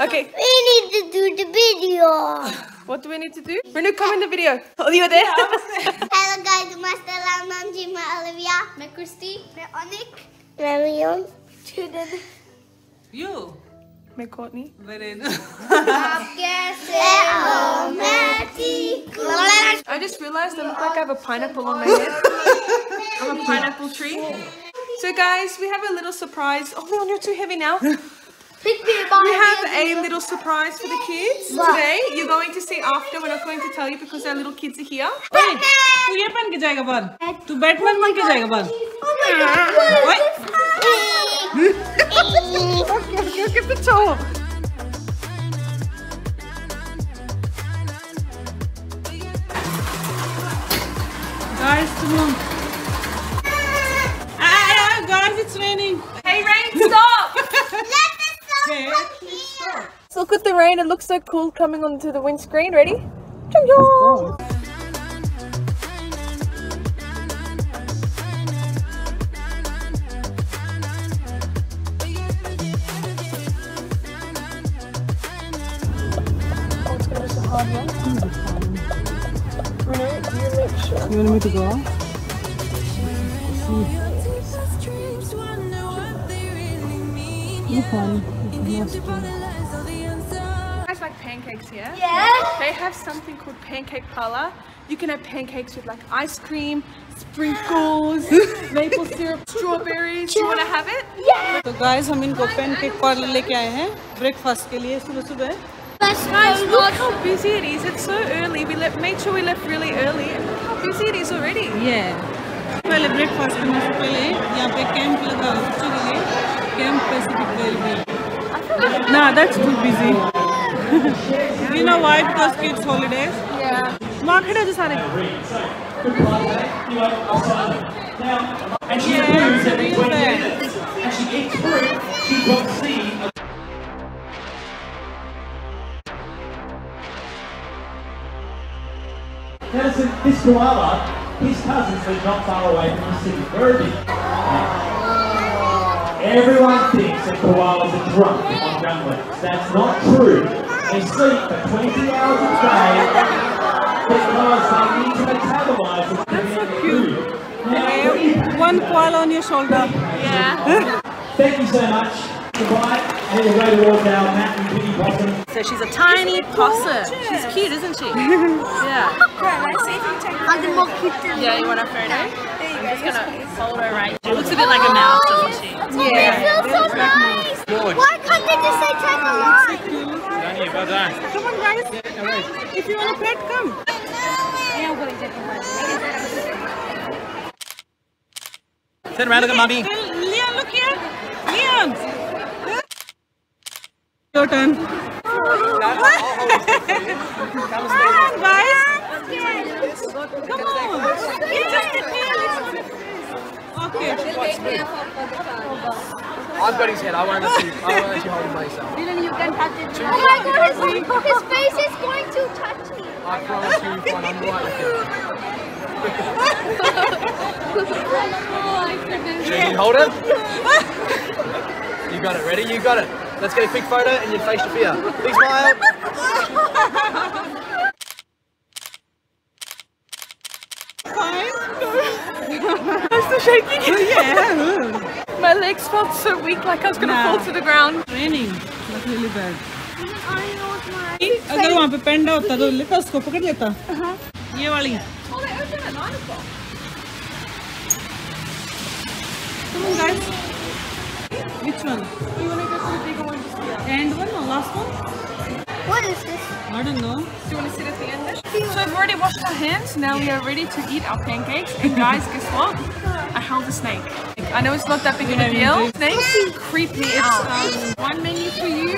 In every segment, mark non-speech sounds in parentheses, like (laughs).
Okay, We need to do the video. (laughs) what do we need to do? Renu, come in the video. Oh, you were (laughs) there? Hello guys, mas dalam nanti ma Olivia, ma Christy, ma Onik, ma Leon, Juden. You. Me, Courtney. Very Hello, Matty. I just realized I look like I have a pineapple on my head. (laughs) I'm a pineapple tree. So guys, we have a little surprise. Oh, Leon, you're too heavy now. Pick me We have a little surprise for the kids today. You're going to see after. We're not going to tell you because our little kids are here. Wait, तू ये पहन के जाएगा बाहर तू Batman बन के जाएगा बाहर Oh my god. Wait. Okay, okay, get the top. guys come on ah, ah, ah, guys it's raining The rain. It looks so cool coming onto the windscreen. Ready? Chung chung. It's gonna be some hard one. Renu, you make sure. you want me to go out? You're fine It's guys like pancakes here? Yeah. They have something called pancake parlor. You can have pancakes with like ice cream, sprinkles, (gasps) maple syrup, strawberries. You want to have it? तो guys हम इनको pancake parlour लेके आए हैं breakfast के लिए सुबह सुबह Guys, look how busy it is. It's so early. We left, made sure we left really early. And look how busy it is already. ये पहले ब्रेकफास्ट करने से पहले यहाँ पे कैंप लगा हुआ है बच्चों के लिए कैंप पैसिफिक रेलवे ना that's too busy (laughs) you know why? Because kids' holidays. Yeah. Market is sare. And she proves that 20 minutes, and she gets through, she will see Nelson, this koala, his cousins live not far away from the city of Everyone thinks that koalas are drunk on gum leaves. That's not true. They sleep for 20 hours a day because they need to metabolize and create food. Now, what do you one koala on your shoulder Yeah. (laughs) Thank you so much. Goodbye. And we'll go towards our Matt and Vinny Possum. So she's a tiny possum. She's cute, isn't she? (laughs) yeah. I can walk you through. Yeah, you want a photo? There you go. I'm just gonna hold her right. She looks a bit like a mouse, doesn't she? They feel so nice. Why can't they just say take come on guys if you want a pet come. Turn around, look at mummy. Well, Leon look here. Leon. Your turn. Come on guys. Come on. It's just a tail it's not a okay I've got his head. I won't let you. I won't let you hold him myself. Oh my god, his, his face is going to touch me. I promise you, fine. I'm right with you. (laughs) Can you hold it? You got it. Ready? You got it. Let's get a quick photo and you face your fear. Big smile. I'm still shaking. yeah (laughs) My legs felt so weak, like I was gonna Nah. fall to the ground. raining not really bad अगर वहाँ पे पेंडा होता तो लेता उसको पकड़ लेता ये वाली Oh, they open at 9 o'clock. come on guys which one You wanna go for the bigger one just here? and one or last one What is this? I don't know Do you want to sit at the end there? So I've already washed our hands. Now we are ready to eat our pancakes. And guys, guess what? I held a snake. I know it's not that big of a deal. Snakes creep me out. Um, one menu for you.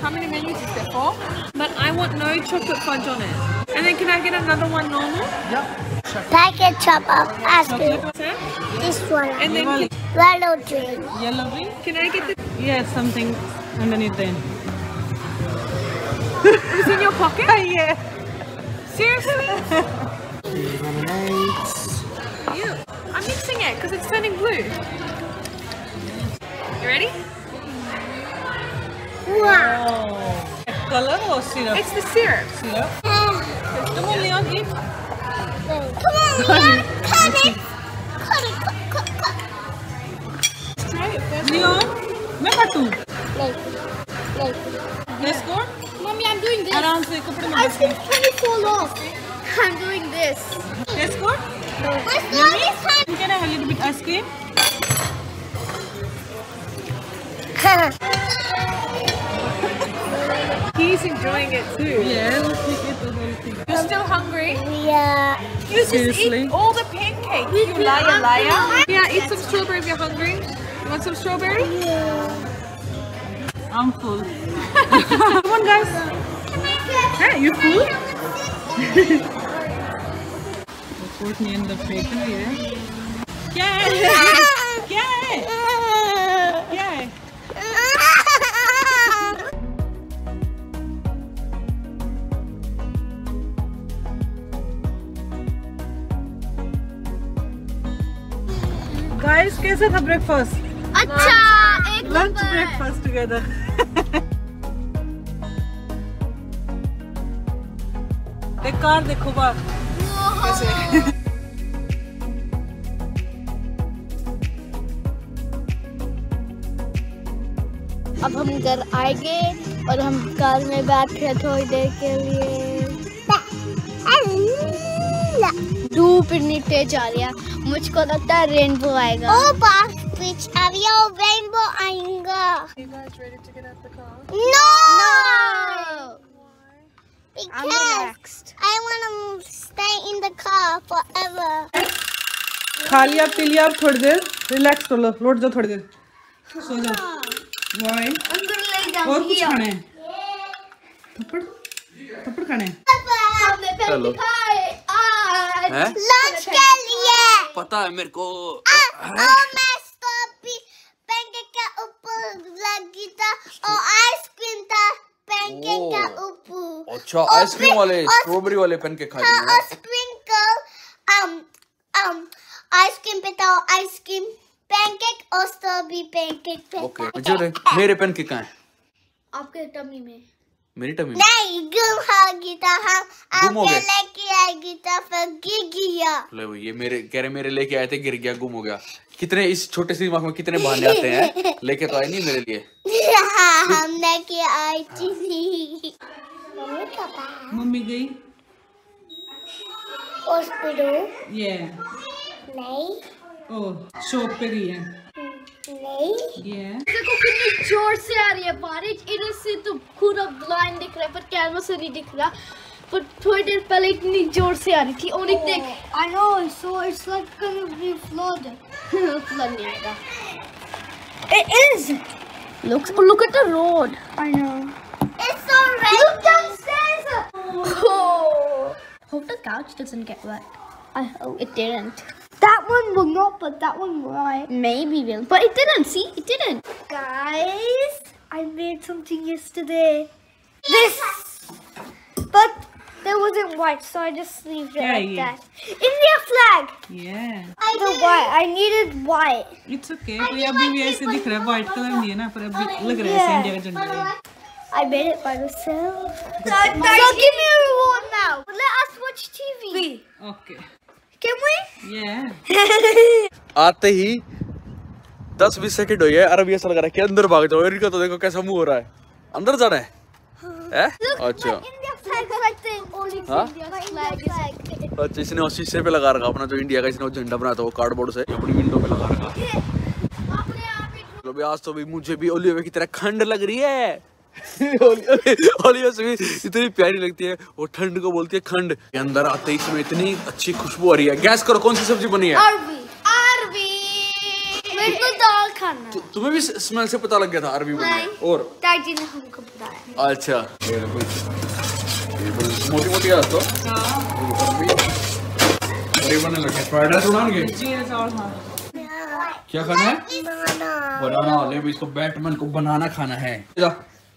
How many menus is there? Four. But I want no chocolate fudge on it. And then can I get another one normal? Yep. Packet chop up. Ask me. This one. And then can, Yellow drink. yellow drink? can I get the? yes something underneath there (laughs) It's in your pocket? (laughs) yeah Seriously? (laughs) I'm mixing it because it's turning blue. You ready? Wow. Color or syrup? It's the syrup. Syrup. Come on, Leon, eat. Come on, Leon. Cut it. Cut it. Cut, cut, Let's try it first. Leon, number two. Let's go. Mommy, I'm doing this. Around se kapde mein. I think can fall off. I'm doing this. Let's go. Let's go a little bit ice cream? (laughs) He's enjoying it too. Yeah, let's take it the whole thing. You're still hungry? yeah. You just Seriously? eat all the pancakes. You liar, liar. Yeah, eat some strawberry if you're hungry. You want some strawberry? Yeah. I'm full. (laughs) Come on, guys. Hey, you full? (laughs) Put me in the baker, yeah. Yay! Yay! Yay! Guys, कैसा था breakfast? अच्छा एक Lunch number. breakfast together. एक car देखो बाहर अब हम घर आएँगे और हम कार में बैठे थोड़ी देर के लिए। धूप इतनी तेज आ रही है। मुझको लगता है रेनबो आएगा। ओ पास पिच अभी रेनबो आएगा। You guys ready to get out the car? No! No! Because I want to stay in the car forever. खा लिया पी लिया थोड़ी देर रिलैक्स कर लो। लौट जाओ थोड़ी देर। सो जाओ। वाई। और कुछ खाना थप्पड़? थप्पड़ खाना चलो। लंच के लिए। पता है मेरे को। अच्छा आइसक्रीम वाले स्ट्रॉबेरी वाले पेन के खाए स्प्रिंकल आइसक्रीम पे आइसक्रीम। पैनकेक और स्ट्रॉबेरी पैनकेक ओके मुझे रे- मेरे पेन के कहाँ हैं? आपके टमी में। मेरी टमी में? नहीं गुम हो गया था हम आपके गए? लेके आएगी था फिर गिर गया। ले वो ये मेरे कह रहे मेरे लेके आए थे गिर गया गुम हो गया। कितने इस छोटे से दिमाग में कितने बहाने आते हैं? (laughs) लेके तो आए नहीं मेरे लिए। हाँ, हम लेके आई थी। Mummy papa. मम्मी गई? हॉस्पिटल ये नहीं। ओ शॉप पे गई है नहीं ये देखो कितनी ज़ोर से आ रही है बारिश इधर से तो पूरा ब्लाइंड दिख रहा है पर कैमरा से नहीं दिख रहा पर थोड़ी देर पहले इतनी ज़ोर से आ रही थी और एक देख I know so it's like gonna be flood flood नहीं आएगा it is Look, look at the road. I know. It's so red. Look downstairs. Oh. Hope the couch doesn't get wet. I hope it didn't. That one will not, but that one might. Maybe will, but it didn't. See, it didn't. Guys, I made something yesterday. This, but there wasn't white, so I just leave it Yeah, like yeah. that. India flag. ये The white. I needed white. It's okay तो ये अभी भी ऐसे दिख रहा है white colour नहीं है ना पर अभी लग रहा है ऐसे इंडिया का झंडा है I made it by myself. So give me a reward now. Let us watch TV. Okay Can we? ये (laughs) आते ही दस बीस सेकंड हो गया अरब ऐसा लग रहा है कि अंदर भाग जाओ? इनका तो देखो कैसा मुँह हो रहा है। अंदर जाना है? हैं? अच्छा. अच्छा इसने शीशे पे लगा रखा अपना जो इंडिया का इसने वो झंडा बनाया था वो कार्डबोर्ड से अपनी विंडो पे लगा रखा। आज तो भी मुझे भी ओलिवे की तरह खंड लग रही है। ओलिवे से भी इतनी प्यारी लगती है। वो ठंड को बोलती है खंड। के अंदर आते ही इसमें इतनी अच्छी खुशबू आ रही है। गैस करो कौन सी सब्ज़ी बनी है. दाल खाना तु, तुम्हें भी स्मेल से पता लग गया था अरबी बनी है और? दादी ने हमको बताया। अच्छा। मोटी मोटी है तो। बनने लगे। फ्राइड राइस उड़ाएँगे हाँ। क्या खाना है? बनाना ले इसको बैटमैन को बनाना खाना है। जा।